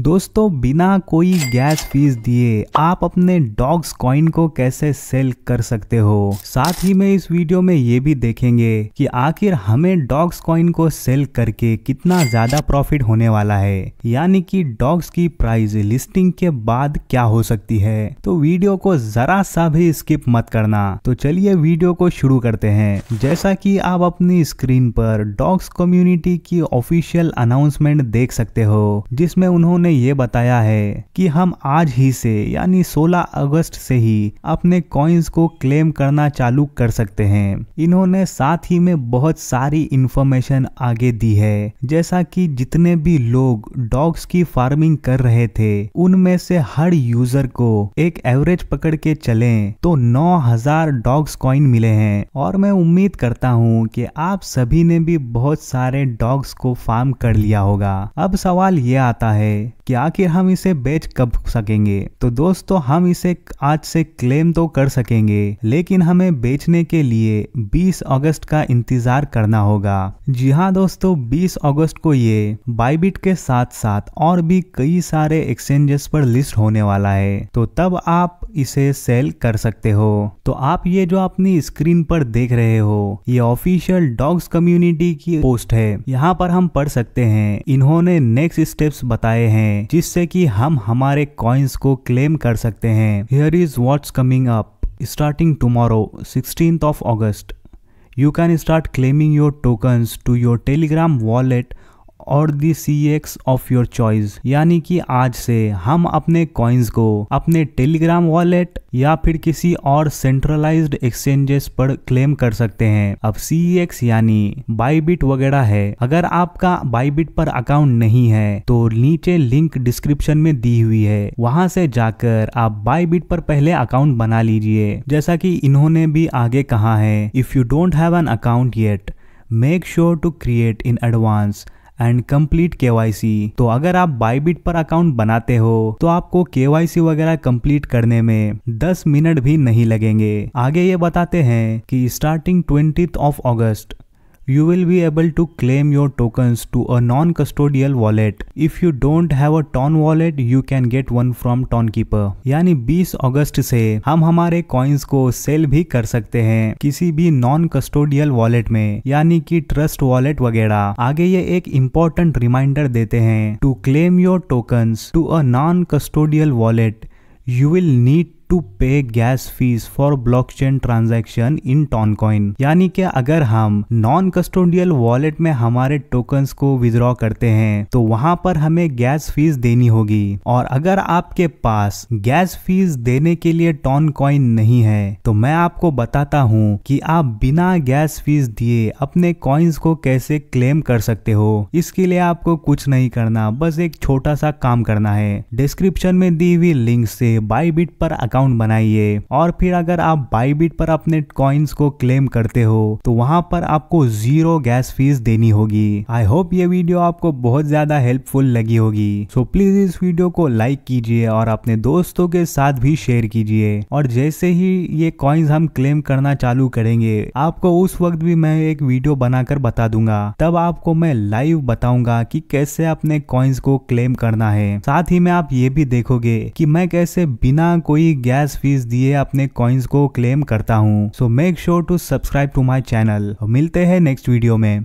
दोस्तों, बिना कोई गैस फ़ीस दिए आप अपने डॉग्स कॉइन को कैसे सेल कर सकते हो? साथ ही में इस वीडियो में ये भी देखेंगे कि आखिर हमें डॉग्स कॉइन को सेल करके कितना ज़्यादा प्रॉफिट होने वाला है। यानी कि डॉग्स की प्राइस लिस्टिंग के बाद क्या हो सकती है? तो वीडियो को जरा सा भी स्किप मत करना। तो चलिए वीडियो को शुरू करते हैं। जैसा कि आप अपनी स्क्रीन पर डॉग्स कम्युनिटी की ऑफिशियल अनाउंसमेंट देख सकते हो, जिसमें उन्होंने ने ये बताया है कि हम आज ही से, यानी 16 अगस्त से ही, अपने कॉइन्स को क्लेम करना चालू कर सकते हैं। इन्होंने साथ ही में बहुत सारी इंफॉर्मेशन आगे दी है, जैसा कि जितने भी लोग डॉग्स की फ़ार्मिंग कर रहे थे, उनमें से हर यूज़र को एक एवरेज पकड़ के चले तो 9000 डॉग्स कॉइन मिले हैं। और मैं उम्मीद करता हूँ कि आप सभी ने भी बहुत सारे डॉग्स को फार्म कर लिया होगा। अब सवाल ये आता है कि आखिर हम इसे बेच कब सकेंगे? तो दोस्तों, हम इसे आज से क्लेम तो कर सकेंगे, लेकिन हमें बेचने के लिए 20 अगस्त का इंतज़ार करना होगा। जी हाँ दोस्तों 20 अगस्त को ये बाइबिट के साथ साथ और भी कई सारे एक्सचेंजेस पर लिस्ट होने वाला है। तो तब आप इसे सेल कर सकते हो। तो आप ये जो अपनी स्क्रीन पर देख रहे हो, ये ऑफिशियल डॉग्स कम्युनिटी की पोस्ट है। यहाँ पर हम पढ़ सकते हैं। इन्होंने नेक्स्ट स्टेप्स बताए हैं। जिससे कि हम हमारे कॉइन्स को क्लेम कर सकते हैं। Here is what's coming up starting tomorrow sixteen of August you can start claiming your tokens to your Telegram wallet और the C X of your choice यानी कि आज से हम अपने कॉइन्स को अपने टेलीग्राम वॉलेट या फिर किसी और सेंट्रलाइज्ड एक्सचेंजेस पर क्लेम कर सकते हैं। अब सी एक्स यानी बाईबिट वगैरह है। अगर आपका बाईबिट पर अकाउंट नहीं है तो नीचे लिंक डिस्क्रिप्शन में दी हुई है। वहाँ से जाकर आप बाईबिट पर पहले अकाउंट बना लीजिए। जैसा कि इन्होंने भी आगे कहा है if you don't have an account yet make sure to create in advance and complete के तो अगर आप बाईबिट पर अकाउंट बनाते हो तो आपको के वगैरह कंप्लीट करने में 10 मिनट भी नहीं लगेंगे। आगे ये बताते हैं कि starting twenty of August you will be able to claim your tokens to a non-custodial wallet. If you don't have a Ton wallet, you can get one from Tonkeeper. यानी 20 अगस्त से हम हमारे कॉइन्स को सेल भी कर सकते हैं किसी भी नॉन कस्टोडियल वॉलेट में यानी कि ट्रस्ट वॉलेट वगैरह आगे ये एक इम्पोर्टेंट रिमाइंडर देते हैं to claim your tokens to a non custodial wallet you will need to pay gas fees for blockchain transaction in Toncoin यानी कि अगर हम नॉन कस्टोडियल वॉलेट में हमारे टोकन्स को विद्रॉ करते हैं तो वहाँ पर हमें गैस फ़ीस देनी होगी। और अगर आपके पास गैस फ़ीस देने के लिए टॉन कॉइन नहीं है तो मैं आपको बताता हूँ कि आप बिना गैस फ़ीस दिए अपने कॉइन्स को कैसे क्लेम कर सकते हो। इसके लिए आपको कुछ नहीं करना, बस एक छोटा सा काम करना है। डिस्क्रिप्शन में दी हुई लिंक से बाईबिट पर अकाउंट अकाउंट बनाइए। और फिर अगर आप बाईबिट पर अपने कॉइन्स को क्लेम करते हो तो वहाँ पर आपको ज़ीरो गैस फ़ीस देनी होगी। आई होप ये वीडियो आपको बहुत ज़्यादा हेल्पफुल लगी होगी। सो प्लीज़ इस वीडियो को लाइक कीजिए और अपने दोस्तों के साथ भी शेयर कीजिए। और जैसे ही ये कॉइन्स हम क्लेम करना चालू करेंगे, आपको उस वक्त भी मैं एक वीडियो बनाकर बता दूँगा। तब आपको मैं लाइव बताऊँगा कि कैसे अपने कॉइन्स को क्लेम करना है। साथ ही में आप ये भी देखोगे कि मैं कैसे बिना कोई गैस फ़ीस दिए अपने कॉइन्स को क्लेम करता हूँ। So make sure to subscribe to my channel मिलते हैं नेक्स्ट वीडियो में।